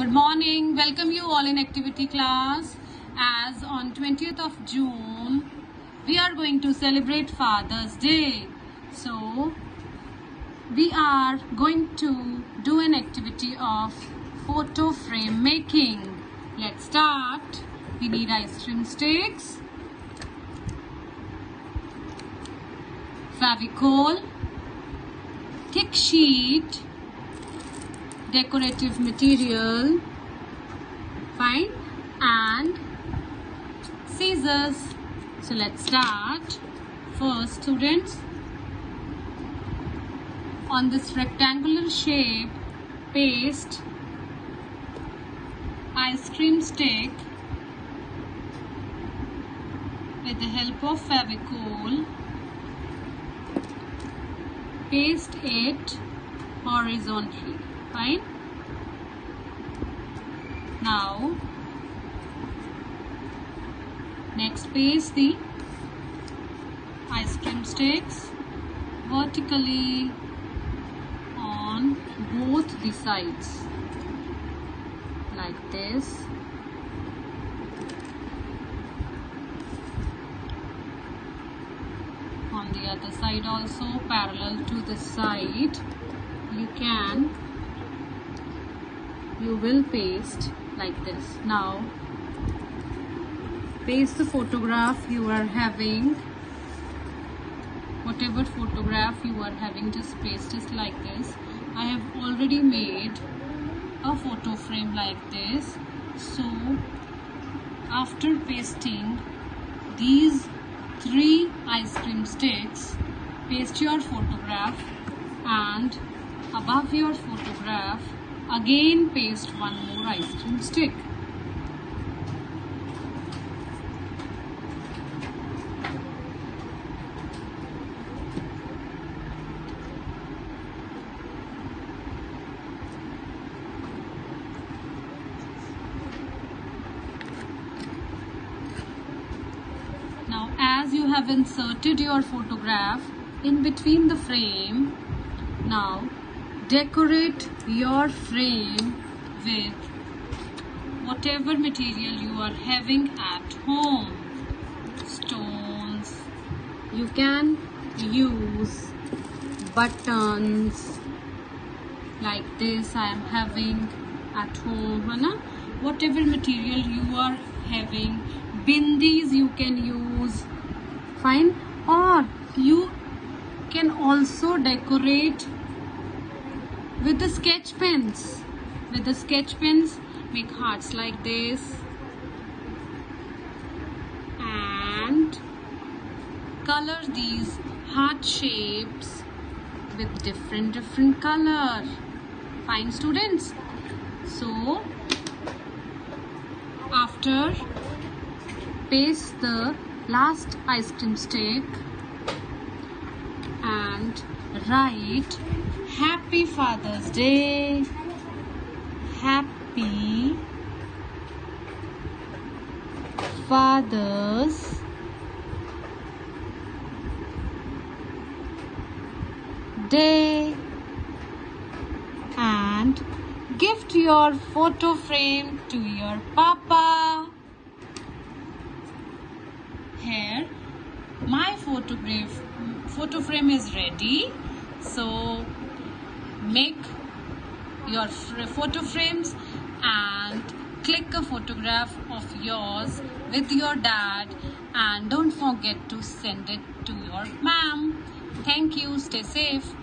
Good morning. Welcome you all in activity class. As on 20th of June, we are going to celebrate Father's Day. So, we are going to do an activity of photo frame making. Let's start. We need ice cream sticks, Fevicol, thick sheet, decorative material fine and scissors. So let's start. First students on this rectangular shape paste ice cream stick with the help of Fevicol paste it horizontally fine. Now next paste the ice cream sticks vertically on both the sides. Like this. On the other side also parallel to the side you can you will paste like this. Now paste the photograph you are having. Whatever photograph you are having just paste it like this. I have already made a photo frame like this. So after pasting these three ice cream sticks paste your photograph and above your photograph Again paste one more ice cream stick. Now as you have inserted your photograph in between the frame, now decorate your frame with whatever material you are having at home. Stones. You can use buttons like this I am having at home Hana? whatever material you are having bindis you can use fine. Or you can also decorate with the sketch pens. With the sketch pens make hearts like this. And color these heart shapes with different different color. Fine students. So after paste the last ice cream stick and write Happy Father's Day. Happy Father's Day and gift your photo frame to your papa. Photograph photo frame is ready. So make your photo frames and click a photograph of yours with your dad. And don't forget to send it to your mom thank you. Stay safe